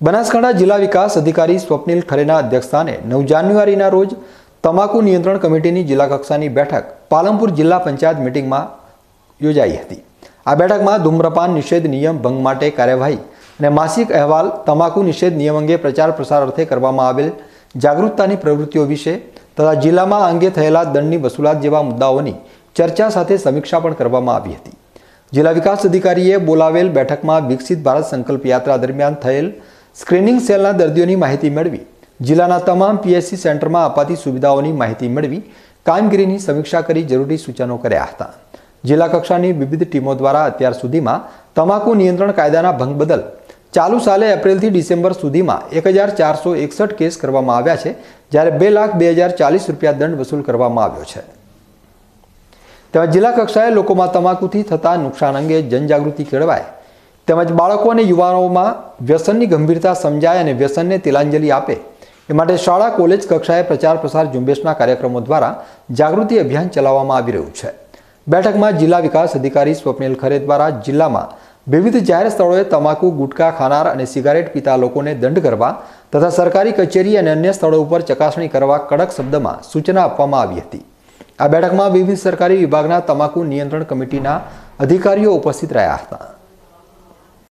બનાસકાંઠા જિલ્લા વિકાસ અધિકારી સ્વપ્નિલ ખરેના અધ્યક્ષસ્થાને નવ જાન્યુઆરીના રોજ તમાકુ નિયંત્રણ કમિટીની જિલ્લા કક્ષાની બેઠક પાલનપુર જિલ્લા પંચાયત મિટિંગમાં યોજાઈ હતી. આ બેઠકમાં ધૂમ્રપાન નિષેધ નિયમ ભંગ માટે કાર્યવાહી અને માસિક અહેવાલ તમાકુ નિષેધ નિયમ અંગે પ્રચાર પ્રસાર અર્થે કરવામાં આવેલ જાગૃતતાની પ્રવૃત્તિઓ વિશે તથા જિલ્લામાં અંગે થયેલા દંડની વસૂલાત જેવા મુદ્દાઓની ચર્ચા સાથે સમીક્ષા પણ કરવામાં આવી હતી. જિલ્લા વિકાસ અધિકારીએ બોલાવેલ બેઠકમાં વિકસિત ભારત સંકલ્પ યાત્રા દરમિયાન થયેલ સ્ક્રીનિંગ સેલના દર્દીઓની માહિતી મેળવી, જિલ્લાના તમામ પીએચસી સેન્ટરમાં અપાતી સુવિધાઓની માહિતી મેળવી, કામગીરીની સમીક્ષા કરી જરૂરી સૂચનો કર્યા હતા. જિલ્લા કક્ષાની વિવિધ ટીમો દ્વારા અત્યાર સુધીમાં તમાકુ નિયંત્રણ કાયદાના ભંગ બદલ ચાલુ સાલે એપ્રિલથી ડિસેમ્બર સુધીમાં એક હજાર ચારસો એકસઠ કેસ કરવામાં આવ્યા છે, જ્યારે બે લાખ બે હજાર ચાલીસ રૂપિયા દંડ વસૂલ કરવામાં આવ્યો છે. તેમજ જિલ્લા કક્ષાએ લોકોમાં તમાકુથી થતા નુકસાન અંગે જનજાગૃતિ કેળવાય તેમજ બાળકો અને યુવાનોમાં વ્યસનની ગંભીરતા સમજાય અને વ્યસનને તિલાંજલિ આપે. એ માટે શાળા, કોલેજ, કક્ષાએ પ્રચાર પ્રસાર ઝુંબેશના કાર્યક્રમો દ્વારા જાગૃતિ અભિયાન ચલાવવામાં આવી રહ્યું છે. બેઠકમાં જિલ્લા વિકાસ અધિકારી સ્વપ્નિલ ખરે દ્વારા જિલ્લામાં વિવિધ જાહેર સ્થળોએ તમાકુ ગુટખા ખાનાર અને સિગારેટ પીતા લોકોને દંડ કરવા તથા સરકારી કચેરી અને અન્ય સ્થળો ઉપર ચકાસણી કરવા કડક શબ્દમાં સૂચના આપવામાં આવી હતી. આ બેઠકમાં વિવિધ સરકારી વિભાગના તમાકુ નિયંત્રણ કમિટીના અધિકારીઓ ઉપસ્થિત રહ્યા હતા.